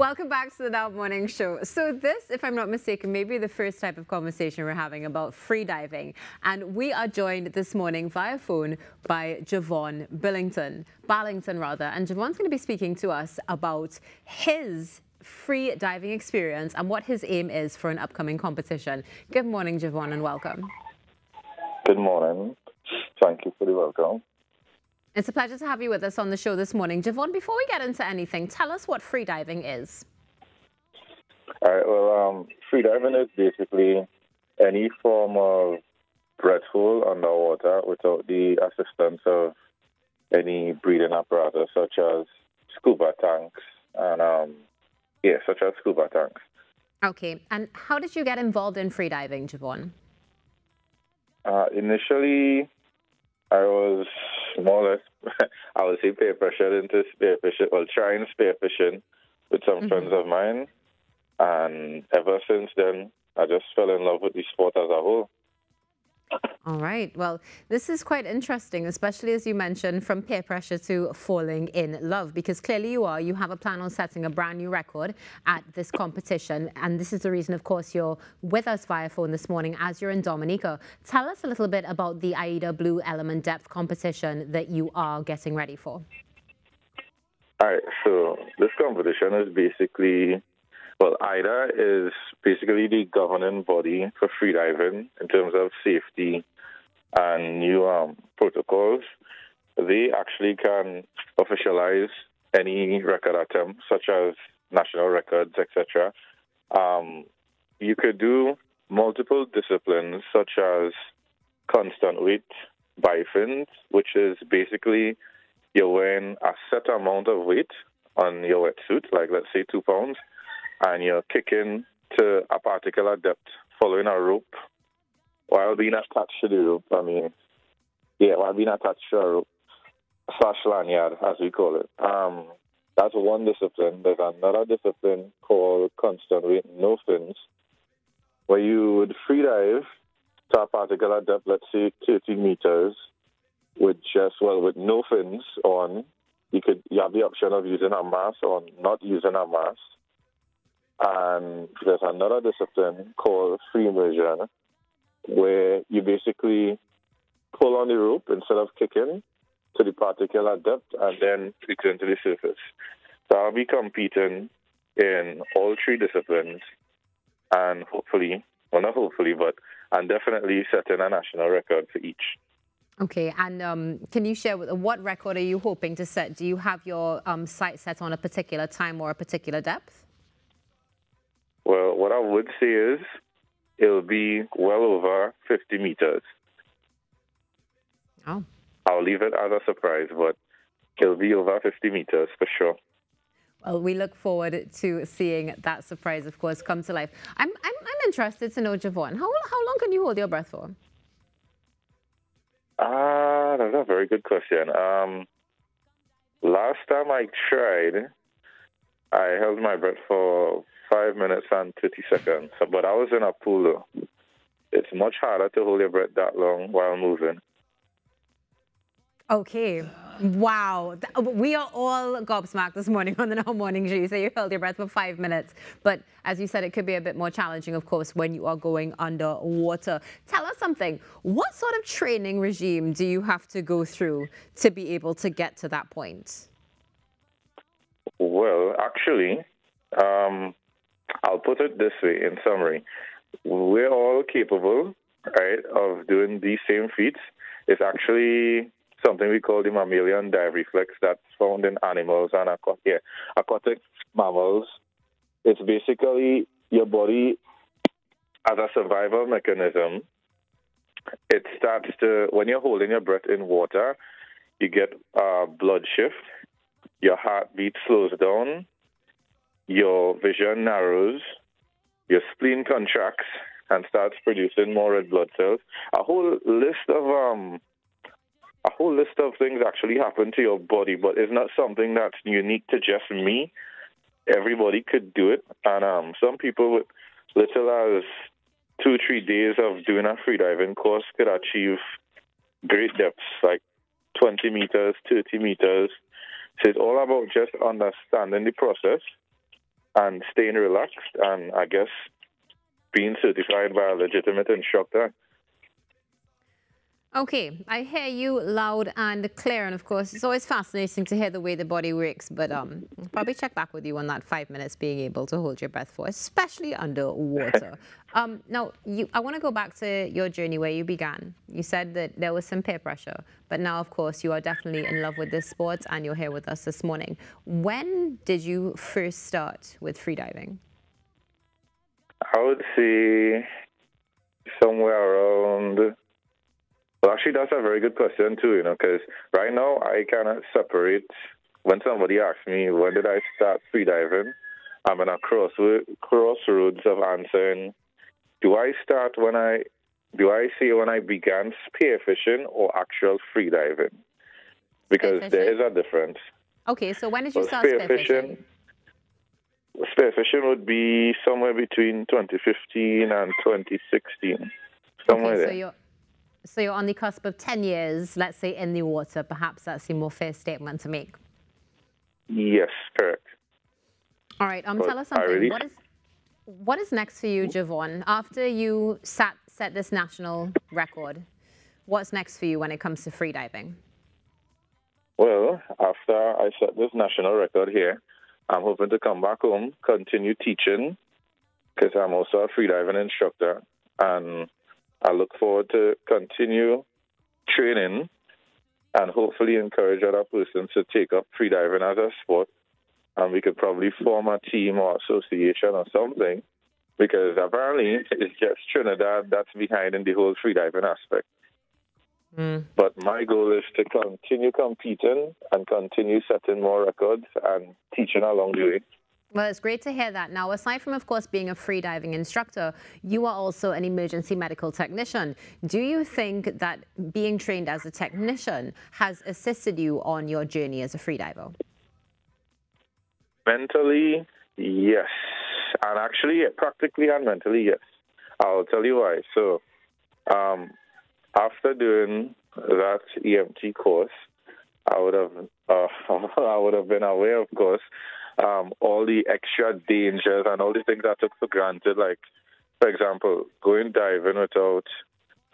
Welcome back to the Now Morning Show. So this, if I'm not mistaken, may be the first type of conversation we're having about free diving. And we are joined this morning via phone by Jevaughn Billington, Ballington rather. And Jevaughn's going to be speaking to us about his free diving experience and what his aim is for an upcoming competition. Good morning, Jevaughn, and welcome. Good morning. Thank you for the welcome. It's a pleasure to have you with us on the show this morning. Jevaughn, before we get into anything, tell us what freediving is. All right, well, um, freediving is basically any form of breath hold underwater without the assistance of any breathing apparatus, such as scuba tanks and, um, yeah, such as scuba tanks. Okay, and how did you get involved in freediving, Jevaughn? Uh, initially, I was more or less, I peer pressured into spearfishing, well, trying spearfishing with some mm-hmm. friends of mine. And ever since then, I just fell in love with the sport as a whole. All right. Well, this is quite interesting, especially as you mentioned, from peer pressure to falling in love, because clearly you are. You have a plan on setting a brand new record at this competition. And this is the reason, of course, you're with us via phone this morning as you're in Dominica. Tell us a little bit about the AIDA Blue Element Depth competition that you are getting ready for. All right. So this competition is basically well, AIDA is basically the governing body for freediving in terms of safety and new um, protocols. They actually can officialize any record attempt, such as national records, etc. Um, you could do multiple disciplines, such as constant weight bifins, which is basically you're wearing a set amount of weight on your wetsuit, like let's say two pounds, and you're kicking to a particular depth following a rope while being attached to the rope. I mean, yeah, while being attached to a rope slash lanyard, as we call it. Um, that's one discipline. There's another discipline called constant weight no fins, where you would free dive to a particular depth, let's say 30 meters, with just well with no fins on. You could you have the option of using a mask or not using a mask. And there's another discipline called free immersion, where you basically pull on the rope instead of kicking to the particular depth and then return to the surface. So I'll be competing in all three disciplines and hopefully, well, not hopefully, but I'm definitely setting a national record for each. Okay, and um, can you share what record are you hoping to set? Do you have your um, sight set on a particular time or a particular depth? Well, what I would say is it'll be well over 50 meters. Oh. I'll leave it as a surprise, but it'll be over 50 meters for sure. Well, we look forward to seeing that surprise, of course, come to life. I'm, I'm, I'm interested to know, Jevaughn, how, how long can you hold your breath for? Ah, uh, that's a very good question. Um, last time I tried, I held my breath for five minutes and 30 seconds. But I was in a pool. Though. It's much harder to hold your breath that long while moving. Okay. Wow. We are all gobsmacked this morning on the Now Morning Show. You say you held your breath for five minutes. But as you said, it could be a bit more challenging, of course, when you are going underwater. Tell us something. What sort of training regime do you have to go through to be able to get to that point? Well, actually, um, I'll put it this way in summary. We're all capable, right, of doing these same feats. It's actually something we call the mammalian dive reflex that's found in animals and aquatic, yeah, aquatic mammals. It's basically your body as a survival mechanism. It starts to, when you're holding your breath in water, you get a blood shift, your heartbeat slows down, your vision narrows, your spleen contracts and starts producing more red blood cells. A whole list of um, a whole list of things actually happen to your body, but it's not something that's unique to just me. Everybody could do it, and um, some people with little as two, three days of doing a freediving course could achieve great depths, like 20 meters, 30 meters. So it's all about just understanding the process and staying relaxed, and I guess being certified by a legitimate instructor. Okay, I hear you loud and clear, and of course, it's always fascinating to hear the way the body works. But um, probably check back with you on that five minutes being able to hold your breath for, especially underwater. um, now, you, I want to go back to your journey where you began. You said that there was some peer pressure, but now, of course, you are definitely in love with this sport, and you're here with us this morning. When did you first start with freediving? I would say somewhere around well, actually, that's a very good question too. You know, because right now I cannot separate. When somebody asks me when did I start freediving, I'm in a crossroad, crossroads of answering. Do I start when I do I say when I began spearfishing or actual freediving? Because there is a difference. Okay, so when did you well, start spearfishing? Spearfishing would be somewhere between 2015 and 2016. Somewhere okay, so there. You're, so you're on the cusp of 10 years, let's say, in the water. Perhaps that's a more fair statement to make. Yes, correct. All right. Um, tell us something. Really... What is what is next for you, Jevaughn? After you sat, set this national record, what's next for you when it comes to freediving? Well, after I set this national record here, I'm hoping to come back home, continue teaching, because I'm also a freediving instructor, and I look forward to continue training and hopefully encourage other persons to take up freediving as a sport. And we could probably form a team or association or something because apparently it's just Trinidad that's behind in the whole freediving aspect. Mm. But my goal is to continue competing and continue setting more records and teaching along the way. Well, it's great to hear that. Now, aside from, of course, being a freediving instructor, you are also an emergency medical technician. Do you think that being trained as a technician has assisted you on your journey as a freediver? Mentally, yes. And actually, practically and mentally, yes. I'll tell you why. So, um, after doing that EMT course, I would have uh, I would have been aware, of course, um, all the extra dangers and all the things I took for granted. Like, for example, going diving without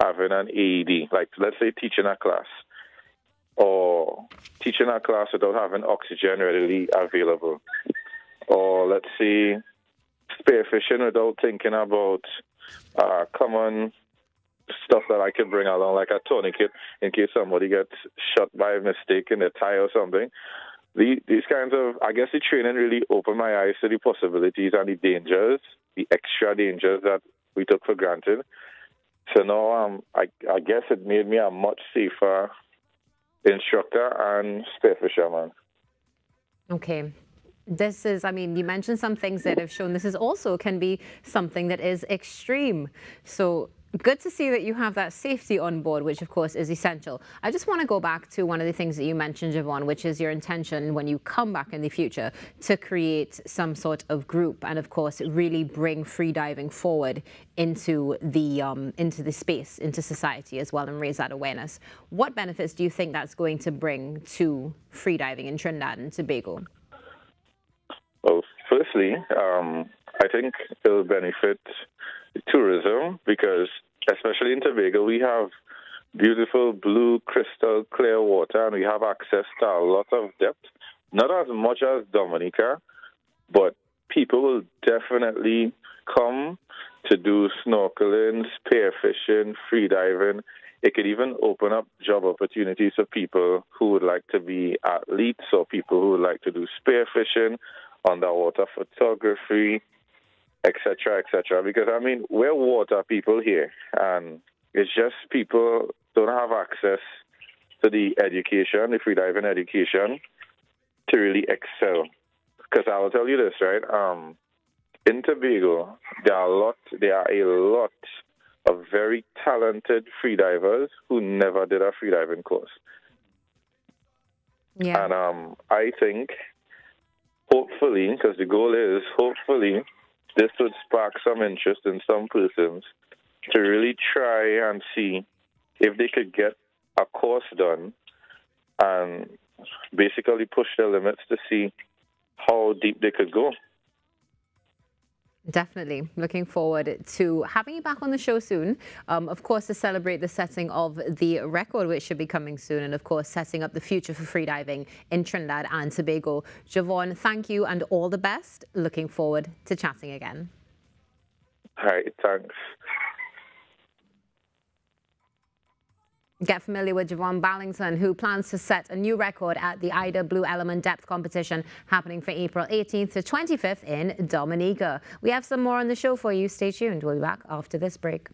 having an AED, like let's say teaching a class, or teaching a class without having oxygen readily available, or let's say spearfishing without thinking about uh, common stuff that I could bring along, like a tourniquet in case somebody gets shot by a mistake in their tie or something the, these kinds of, I guess the training really opened my eyes to the possibilities and the dangers, the extra dangers that we took for granted. So now um, I, I guess it made me a much safer instructor and spearfisherman. Okay. This is, I mean, you mentioned some things that have shown this is also can be something that is extreme. So Good to see that you have that safety on board, which of course is essential. I just want to go back to one of the things that you mentioned, Jevaughn, which is your intention when you come back in the future to create some sort of group and of course really bring freediving forward into the um, into the space, into society as well and raise that awareness. What benefits do you think that's going to bring to freediving in Trinidad and Tobago? Well, firstly, um, I think it'll benefit tourism because, especially in Tobago, we have beautiful blue, crystal clear water and we have access to a lot of depth. Not as much as Dominica, but people will definitely come to do snorkeling, spearfishing, freediving. It could even open up job opportunities for people who would like to be athletes or people who would like to do spearfishing, underwater photography, etc., etc. Because I mean, we're water people here, and it's just people don't have access to the education, the freediving education, to really excel. Because I will tell you this, right? Um, in Tobago, there are a lot, there are a lot of very talented freedivers who never did a freediving course. Yeah. And um, I think, hopefully, because the goal is hopefully this would spark some interest in some persons to really try and see if they could get a course done and basically push their limits to see how deep they could go. Definitely. Looking forward to having you back on the show soon. Um, of course, to celebrate the setting of the record, which should be coming soon, and of course, setting up the future for freediving in Trinidad and Tobago. Jevaughn, thank you and all the best. Looking forward to chatting again. All right, thanks. Get familiar with Jevaughn Ballington, who plans to set a new record at the AIDA Blue Element Depth Competition happening for April 18th to 25th in Dominica. We have some more on the show for you. Stay tuned. We'll be back after this break.